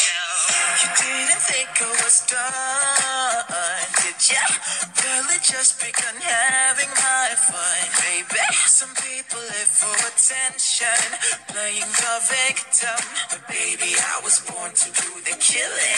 You didn't think I was done, did ya? Girl, it just begun having my fun, baby. Some people live for attention, playing the victim. But baby, I was born to do the killing.